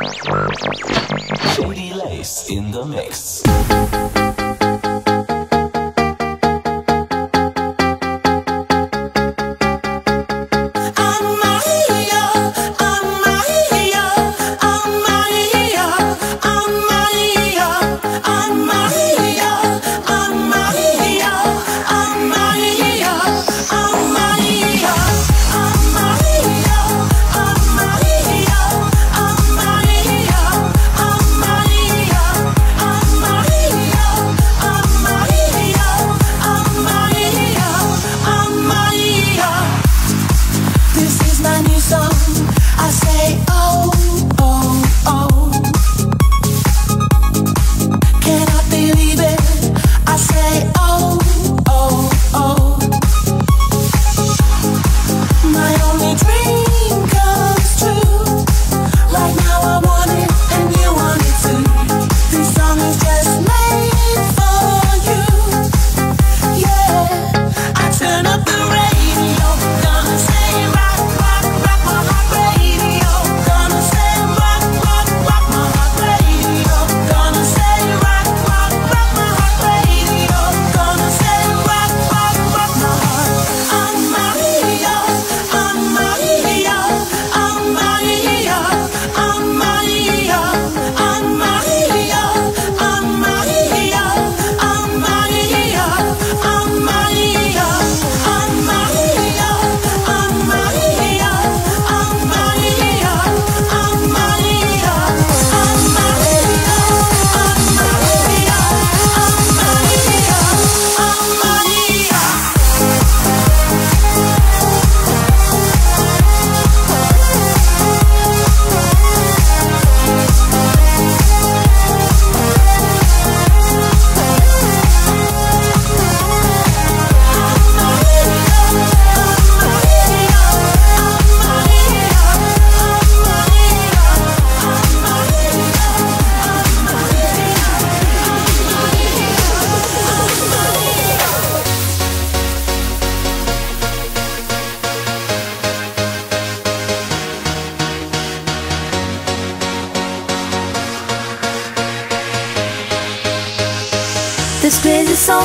Jay de Laze in the mix.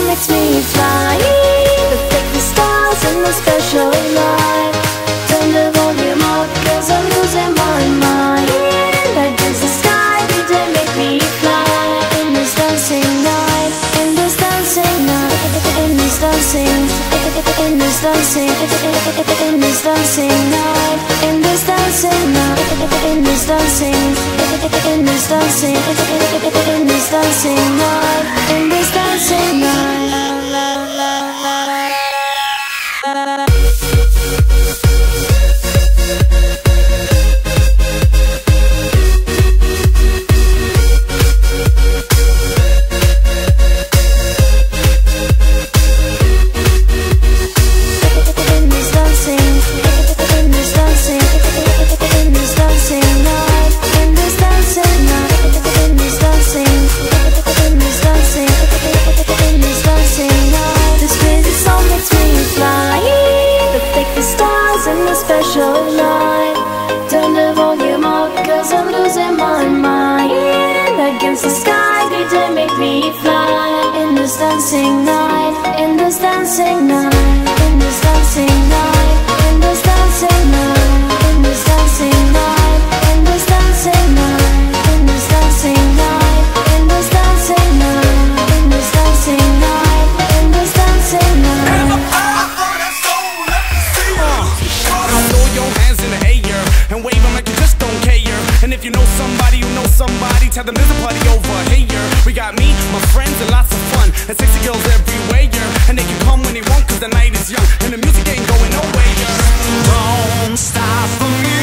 Makes me fly. Fake the stars in the special light. Turn the volume up cause I'm losing my mind. Against the sky, DJ make me fly. In this dancing night, in this dancing night In this dancing, in this dancing In this dancing night, in this dancing night In this dancing, in this dancing Against the sky, DJ make me fly. In this dancing night, in this dancing night, And if you know somebody who knows somebody, tell them there's a party over here. We got me, my friends, and lots of fun. And sexy girls everywhere. And they can come when they want, cause the night is young. And the music ain't going nowhere. Don't stop the music.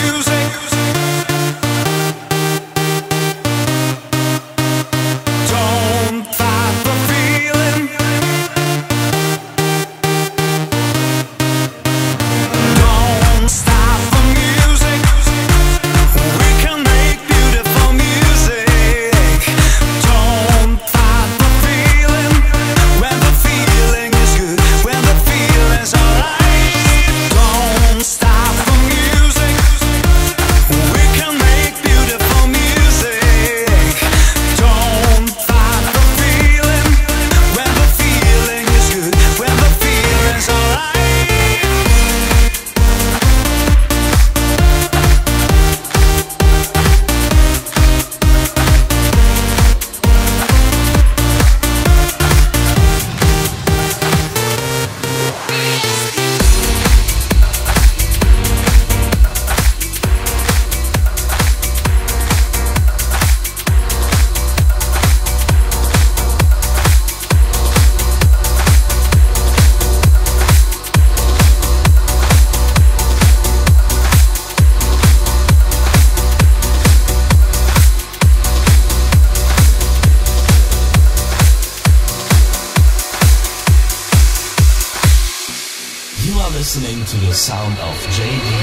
the sound of JD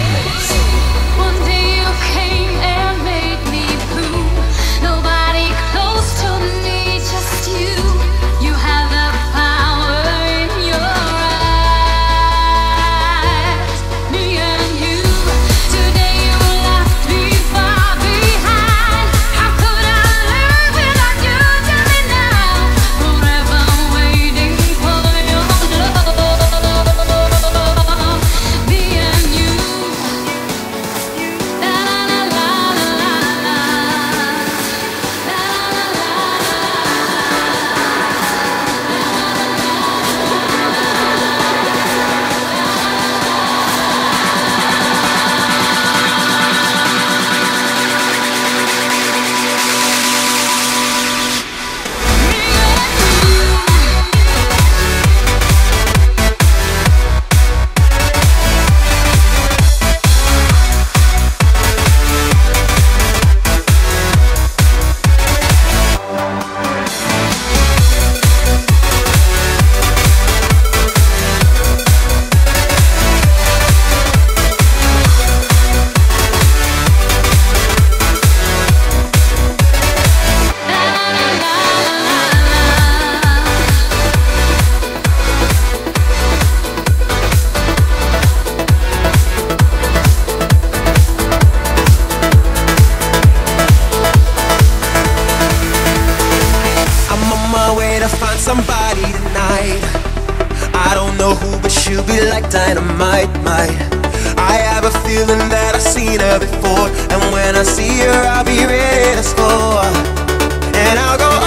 be like dynamite, my I have a feeling that I've seen her before And when I see her, I'll be ready to score. And I'll go